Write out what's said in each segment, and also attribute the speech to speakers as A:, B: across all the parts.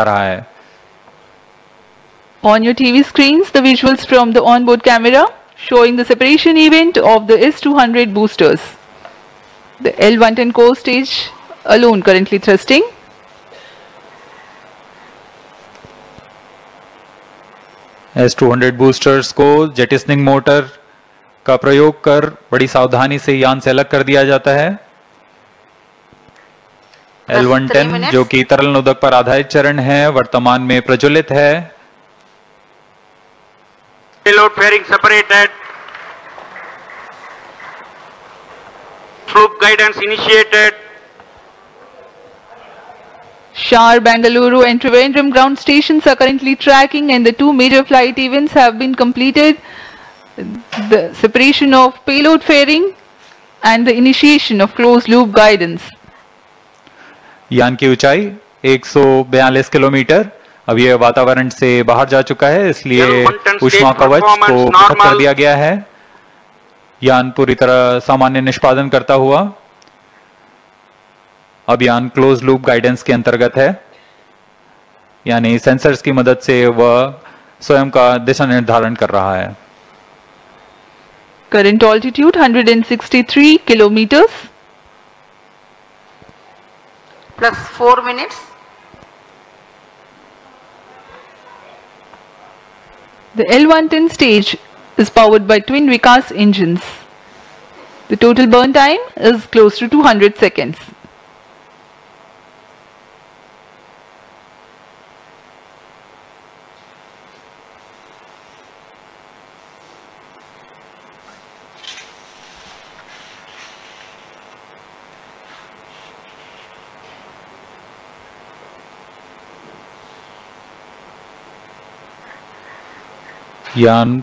A: कर रहा है।
B: On your TV screen the visuals from the onboard camera showing the separation event of the S two hundred boosters the L one ten को stage alone currently thrusting
A: S two hundred boosters को jettisoning motor का प्रयोग कर बड़ी सावधानी से यान से अलग कर दिया जाता है। एल वन टेन जो कि तरल नोदक पर आधारित चरण है वर्तमान में प्रज्वलित है
C: Payload fairing separated. Troop guidance initiated.
B: Shar, Bangalore and Trivandrum ground stations are currently tracking and the two major flight events have been completed. The separation of payload fairing and the initiation of closed loop guidance.
A: यान की ऊंचाई 142 kilometre. अब यह वातावरण से बाहर जा चुका है इसलिए
C: L110
A: उष्मा कवच को पृथक कर दिया गया है। यान पूरी तरह सामान्य निष्पादन करता हुआ। अब यान क्लोज लूप गाइडेंस के अंतर्गत है। यानी सेंसर्स की मदद से वह स्वयं का दिशा निर्धारण कर रहा है।
B: Current altitude 163 kilometers.
D: Plus 4 minutes.
B: The L110 stage is powered by twin Vikas engines. The total burn time is close to 200 seconds.
A: यान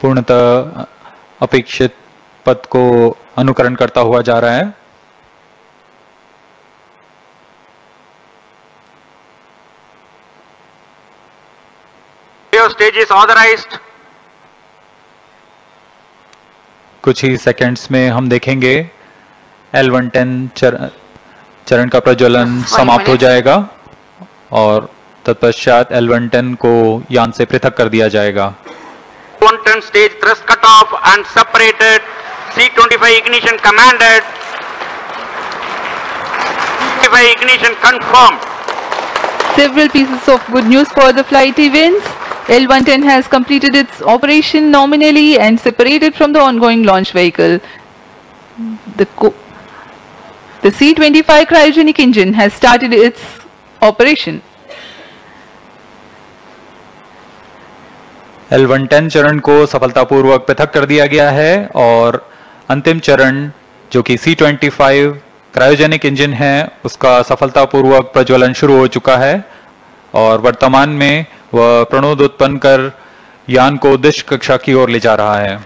A: पूर्णतः अपेक्षित पद को अनुकरण करता हुआ जा रहा है।
C: Stage is authorized.
A: कुछ ही सेकंड्स में हम देखेंगे। एल वन टेन चरण का प्रज्वलन समाप्त हो जाएगा और तत्पश्चात एल वन टेन को यान से पृथक कर दिया जाएगा
C: 110 stage thrust cut off and separated. C25 ignition commanded. C25 ignition confirmed.
B: Several pieces of good news for the flight events. L110 has completed its operation nominally and separated from the ongoing launch vehicle. The, co- the C25 cryogenic engine has started its operation.
A: L one ten चरण को सफलतापूर्वक पृथक कर दिया गया है और अंतिम चरण, जो कि C twenty five cryogenic engine है, उसका सफलतापूर्वक प्रज्वलन शुरू हो चुका है और वर्तमान में वह प्रणोद उत्पन्न कर यान को उद्देश्य कक्षा की ओर ले जा रहा है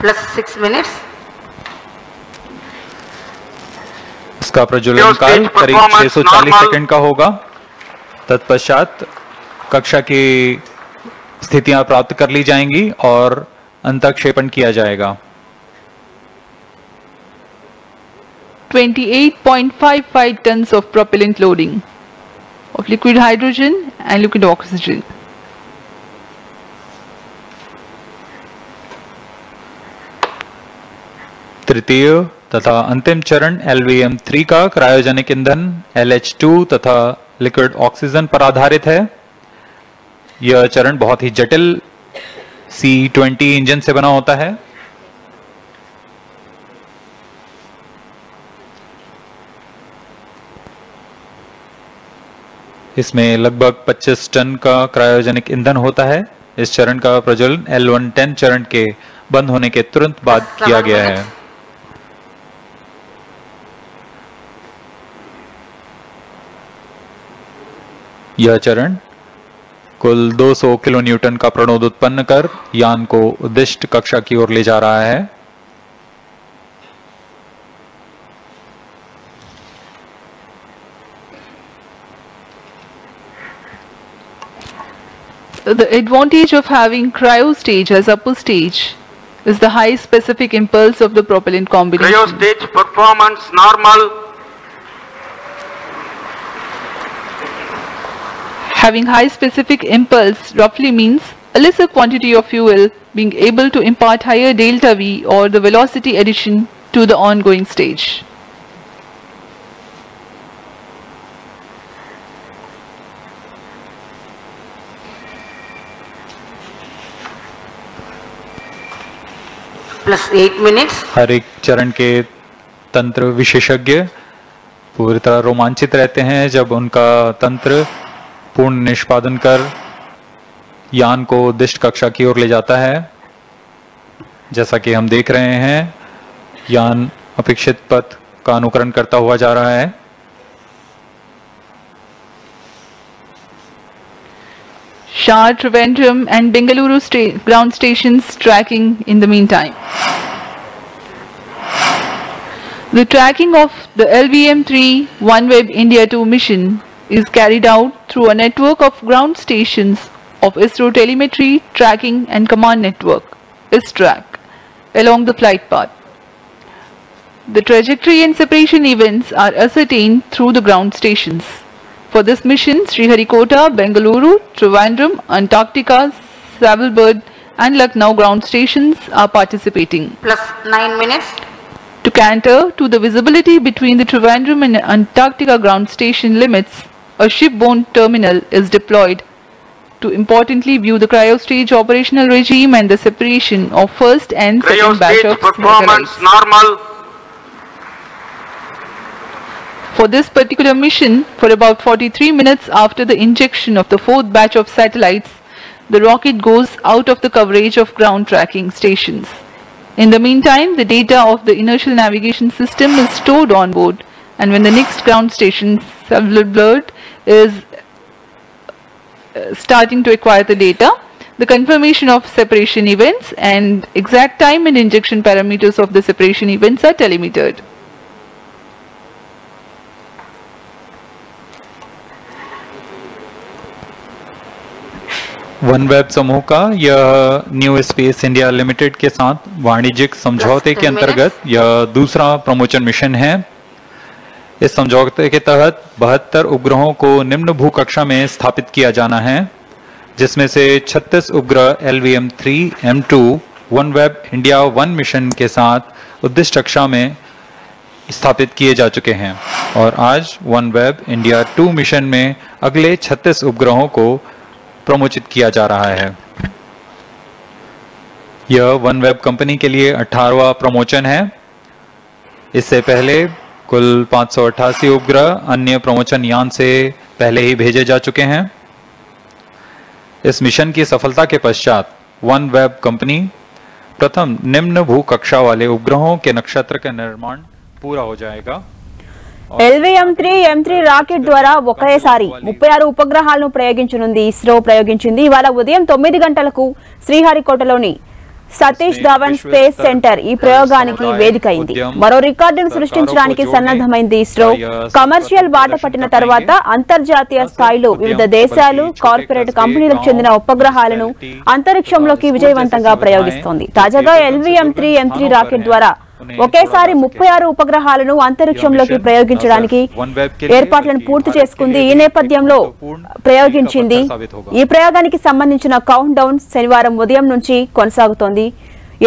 D: plus 6 minutes.
A: बुक्स प्रज्वलन काल करीब 640 सेकंड का होगा। तत्पश्चात कक्षा की स्थितियाँ प्राप्त कर ली जाएँगी और अंतक्षेपण किया जाएगा।
B: 28.55 tons of propellant loading of liquid hydrogen and liquid oxygen
A: तृतीय तथा अंतिम चरण एलवीएम थ्री का क्रायोजेनिक ईंधन एल एच टू तथा लिक्विड ऑक्सीजन पर आधारित है। यह चरण बहुत ही जटिल सी ट्वेंटी इंजन से बना होता है। इसमें लगभग 25 टन का क्रायोजेनिक ईंधन होता है। इस चरण का प्रज्वलन L110 चरण के बंद होने के तुरंत बाद किया गया है। यह चरण कुल 200 किलो न्यूटन का प्रणोद उत्पन्न कर यान को उद्दिष्ट कक्षा की ओर ले जा रहा है
B: The advantage of having cryo stage as upper stage is the high specific impulse of the propellant
C: Cryo
B: combination.
C: stage performance normal.
B: Having high specific impulse roughly means a lesser quantity of fuel being able to impart higher delta V or the velocity addition to the ongoing stage.
D: plus 8 minutes,
A: हर एक चरण के तंत्र विशेषज्ञ पूरी तरह रोमांचित रहते हैं जब उनका तंत्र पूर्ण निष्पादन कर यान को उद्दिष्ट कक्षा की ओर ले जाता है जैसा कि हम देख रहे हैं यान अपेक्षित पथ का अनुकरण करता हुआ जा रहा है
B: Shah, Trivandrum and Bengaluru sta- ground stations tracking in the meantime. The tracking of the LVM-3 OneWeb India 2 mission is carried out through a network of ground stations of ISRO Telemetry Tracking and Command Network, ISTRAC, along the flight path. The trajectory and separation events are ascertained through the ground stations. For this mission, Sriharikota, Bengaluru, Trivandrum, Antarctica, Savalbird and Lucknow ground stations are participating.
D: plus 9 minutes,
B: To canter to the visibility between the Trivandrum and Antarctica ground station limits, a shipborne terminal is deployed to importantly view the cryostage operational regime and the separation of first and
C: Cryo
B: second batch of
C: performance normal.
B: For this particular mission, for about 43 minutes after the injection of the fourth batch of satellites, the rocket goes out of the coverage of ground tracking stations. In the meantime, the data of the inertial navigation system is stored on board, and when the next ground stations station, Blurred, is uh, starting to acquire the data, the confirmation of separation events and exact time and injection parameters of the separation events are telemetered.
A: OneWeb समूह का यह new space India limited के साथ वाणिज्यिक समझौते के अंतर्गत यह दूसरा प्रमोचन मिशन है इस समझौते के तहत बहत्तर उपग्रहों को निम्न भू कक्षा में स्थापित किया जाना है, जिसमें से 36 उपग्रह L V M three M two OneWeb India one mission के साथ उद्दिष्ट कक्षा में स्थापित किए जा चुके हैं। और आज OneWeb India two mission में अगले 36 उपग्रहों को प्रमोचित किया जा रहा है। यह वन वेब कंपनी के लिए 18वां प्रमोचन है। इससे पहले कुल पाँच उपग्रह अन्य प्रमोचन यान से पहले ही भेजे जा चुके हैं इस मिशन की सफलता के पश्चात वन वेब कंपनी प्रथम निम्न भू कक्षा वाले उपग्रहों के नक्षत्र का निर्माण पूरा हो जाएगा
E: LVM three M three rocket ద్వారా ఒకేసారి ముప్పై ఆరు ఉపగ్రహాలను ప్రయోగించనుంది ఇస్రో ప్రయోగించింది ఇవాళ ఉదయం తొమ్మిది గంటలకు శ్రీహరికోటలోని సతీష్ ధవన్ స్పేస్ సెంటర్ ఈ ప్రయోగానికి వేదిక అయింది మరో రికార్డును సృష్టించడానికి సన్నద్ధమైంది ఇస్రో. కమర్షియల్ బాట పట్టిన తర్వాత అంతర్జాతీయ స్థాయిలో వివిధ దేశాలు కార్పొరేట్ కంపెనీలకు చెందిన ఉపగ్రహాలను అంతరిక్షంలోకి విజయవంతంగా ప్రయోగిస్తోంది. తాజాగా LVM three M three rocket ద్వారా ఒకేసారి ముప్పై ఆరు ఉపగ్రహాలను అంతరిక్షంలోకి ప్రయోగించడానికి ఏర్పాట్లను పూర్తి చేసుకుంది. ఈ నేపథ్యంలో ప్రయోగించింది. ఈ ప్రయోగానికి సంబంధించిన కౌంట్ డౌన్ శనివారం ఉదయం నుంచి కొనసాగుతోంది.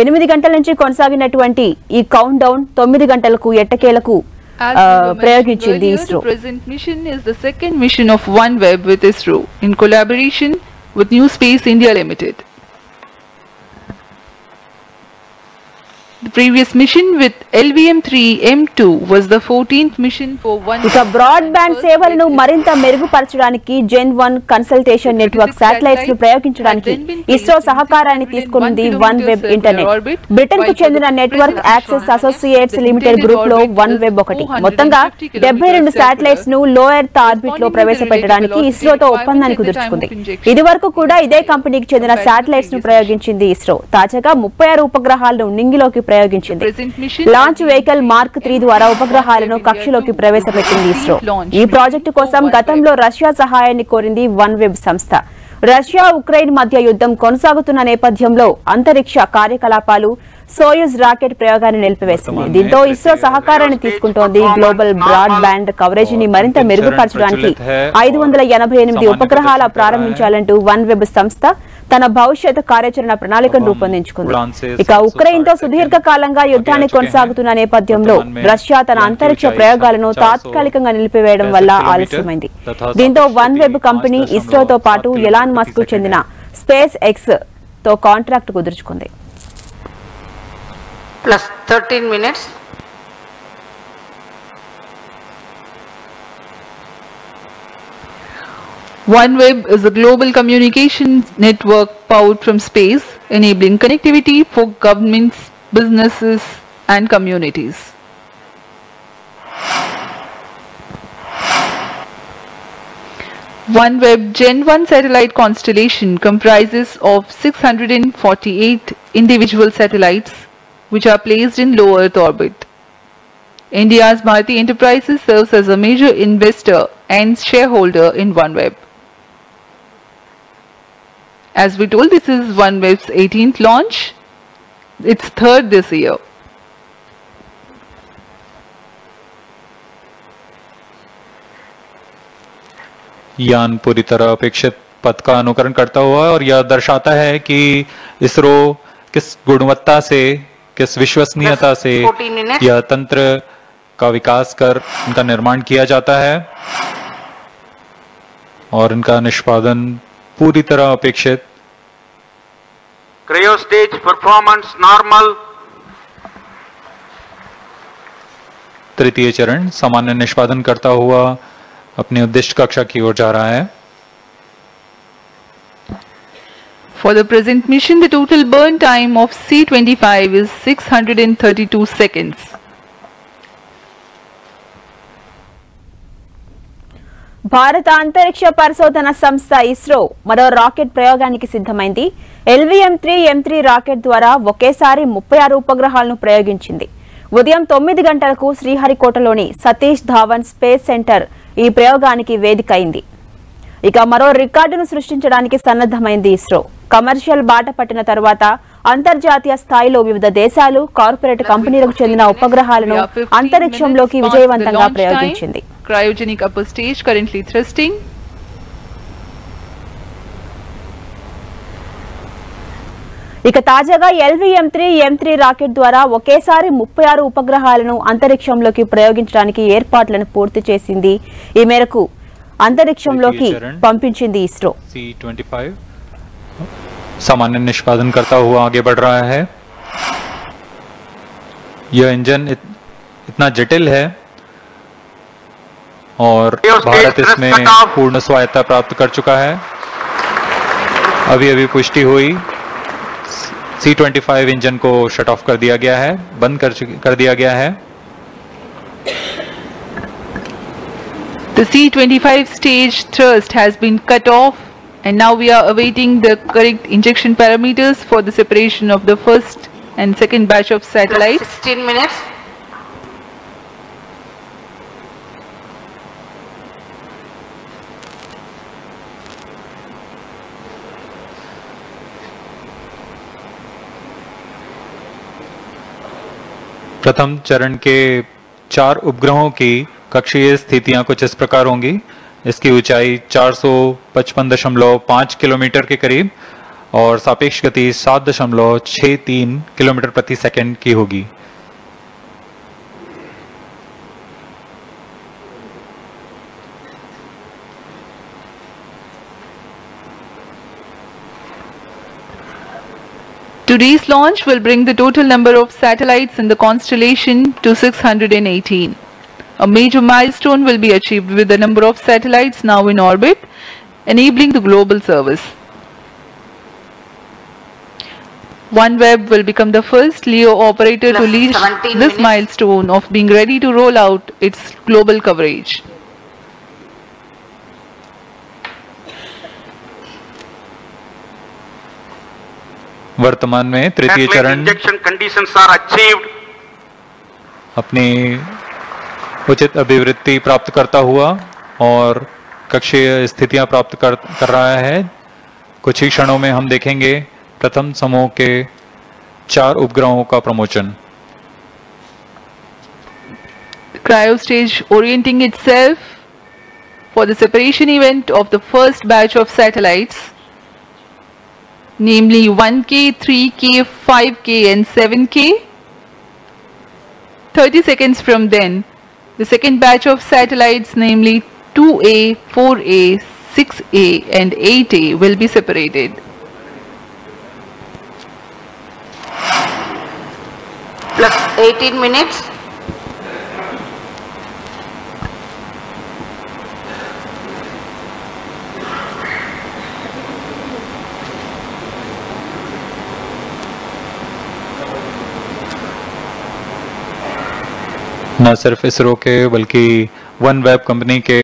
E: ఎనిమిది గంటల నుంచి కొనసాగినటువంటి ఈ కౌంట్ డౌన్ తొమ్మిది గంటలకు ఎట్టకేలకు ప్రయోగించింది
B: ISRO. Present mission is the second mission of OneWeb with ISRO in collaboration with New Space India Limited The previous mission with LVM-3 M2 was the 14th mission for one.
E: ఇక broadband సేవలను మరింత మెరుగుపరచడానికి gen one constellation network శాటిలైట్స్ను ప్రయోగించడానికి ఇస్రో సహకారాన్ని తీసుకున్నది OneWeb internet బ్రిటన్కు చెందిన నెట్వర్క్ యాక్సెస్ అసోసియేట్స్ లిమిటెడ్ గ్రూప్లో వన్ వెబ్ ఒకటి. మొత్తంగా డెబ్బై రెండు శాటిలైట్స్ను లో ఎర్త్ ఆర్బిట్లో ప్రవేశపెట్టడానికి ఇస్రోతో ఒప్పందాన్ని కుదుర్చుకుంది. ఇది వరకు కూడా ఇదే కంపెనీకి చెందిన శాటిలైట్స్ను ప్రయోగించింది ఇస్రో తాజాగా ముప్పై ఆరు ఉపగ్రహాలను నింగిలోకి ప్రయోగించింది. లాంచ్ వెహికల్ మార్క్ త్రీ ద్వారా ఉపగ్రహాలను కక్షలోకి ప్రవేశపెట్టింది ఇస్రో. ఈ ప్రాజెక్టు కోసం గతంలో రష్యా సహాయాన్ని కోరింది వన్ వెబ్ సంస్థ. రష్యా ఉక్రెయిన్ మధ్య యుద్ధం కొనసాగుతున్న నేపథ్యంలో అంతరిక్ష కార్యకలాపాలు సోయుజ్ రాకెట్ ప్రయోగాన్ని నిలిపివేసింది. దీంతో ఇస్రో సహకారాన్ని తీసుకుంటోంది. గ్లోబల్ బ్రాడ్ బ్యాండ్ కవరేజ్ని మరింత మెరుగుపరచడానికి ఐదు వందల ఎనభై ఎనిమిది ఉపగ్రహాల ప్రారంభించాలంటూ వన్ వెబ్ సంస్థ తన భవిష్యత్ కార్యాచరణ ప్రణాళికను రూపొందించుకుంది. ఇక ఉక్రెయిన్తో సుదీర్ఘ కాలంగా యుద్ధాన్ని కొనసాగుతున్న నేపథ్యంలో రష్యా తన అంతరిక్ష ప్రయోగాలను తాత్కాలికంగా నిలిపివేయడం వల్ల ఆలస్యమైంది. దీంతో వన్ వెబ్ కంపెనీ ఇస్రోతో పాటు ఎలాన్ మస్క్కు చెందిన స్పేస్ ఎక్స్తో కాంట్రాక్ట్ కుదుర్చుకుంది.
D: plus 13 minutes.
B: OneWeb is a global communications network powered from space, enabling connectivity for governments, businesses, and communities. OneWeb Gen 1 satellite constellation comprises of 648 individual satellites which are placed in low Earth orbit. India's Bharati Enterprises serves as a major investor and shareholder in OneWeb. As we told, this is OneWeb's 18th launch, its third this year.
A: यान पूरी तरह अपेक्षित पथ का अनुकरण करता हुआ और यह दर्शाता है कि इसरो किस गुणवत्ता से किस विश्वसनीयता से
D: 14 minutes.
A: यह तंत्र का विकास कर इनका निर्माण किया जाता है और इनका निष्पादन पूरी तरह अपेक्षित।
C: क्रियो स्टेज परफॉर्मेंस नॉर्मल
A: तृतीय चरण सामान्य निष्पादन करता हुआ अपनी उद्दिष्ट कक्षा की ओर जा रहा है।
B: For the present mission, the total burn time of C-25 is 632 seconds.
E: భారత అంతరిక్ష పరిశోధన సంస్థ ఇస్రో మరో రాకెట్ ప్రయోగానికి సిద్ధమైంది. LVM three M three rocket ద్వారా ఒకేసారి ముప్పై ఆరు ఉపగ్రహాలను ప్రయోగించింది. ఉదయం తొమ్మిది గంటలకు శ్రీహరికోటలోని సతీష్ ధావన్ స్పేస్ సెంటర్ ఈ ప్రయోగానికి వేదిక అయింది ఇక మరో రికార్డును సృష్టించడానికి సన్నద్ధమైంది ఇస్రో. కమర్షియల్ బాట పట్టిన తరువాత అంతర్జాతీయ స్థాయిలో వివిధ దేశాలు కార్పొరేట్ కంపెనీలకు చెందిన ఉపగ్రహాలను
B: We are 15
E: అంతరిక్షంలోకి విజయవంతంగా. ప్రయోగించింది.
B: Cryogenic upper stage currently thrusting.
E: ఇక తాజాగా LVM three M three rocket ద్వారా ఒకేసారి ముప్పై ఆరు ఉపగ్రహాలను అంతరిక్షంలోకి ప్రయోగించడానికి ఏర్పాట్లను పూర్తి చేసింది ఈ మేరకు అంతరిక్షంలోకి పంపించింది ఇస్రో
A: सी ट्वेंटी फाइव सामान्य निष्पादन करता हुआ आगे बढ़ रहा है यह इंजन इत, इतना जटिल है और भारत इसमें पूर्ण स्वायत्ता प्राप्त कर चुका है अभी अभी पुष्टि हुई सी ट्वेंटी फाइव इंजन को शट ऑफ़ कर दिया गया है बंद कर कर दिया गया है
B: The C-25 stage thrust has been cut off and now we are awaiting the correct injection parameters for the separation of the first and second batch of satellites.
D: 16 minutes.
A: प्रथम चरण के चार उपग्रहों की कक्षीय स्थितियाँ कुछ इस प्रकार होंगी। इसकी ऊंचाई 455.5 किलोमीटर के करीब और सापेक्ष गति 7.63 किलोमीटर प्रति सेकंड की होगी।
B: Today's launch will bring the total number of satellites in the constellation to 618. A major milestone will be achieved with the number of satellites now in orbit, enabling the global service. OneWeb will become the first LEO operator to reach this
D: minutes.
B: milestone of being ready to roll out its global coverage.
A: वर्तमान में तृतीय चरण
C: injection condition
A: अपनी उचित अभिवृत्ति प्राप्त करता हुआ और कक्षीय स्थितियाँ प्राप्त कर, कर रहा है। कुछ ही क्षणों में हम देखेंगे प्रथम समूह के चार उपग्रहों का प्रमोचन।
B: Cryo stage orienting its for the separation event of the first batch of satellites namely 1K, 3K, 5K and 7K. 30 seconds from then, the second batch of satellites, namely 2A, 4A, 6A and 8A will be separated.
D: plus 18 minutes.
A: न सिर्फ़ इसरो के बल्कि one web company के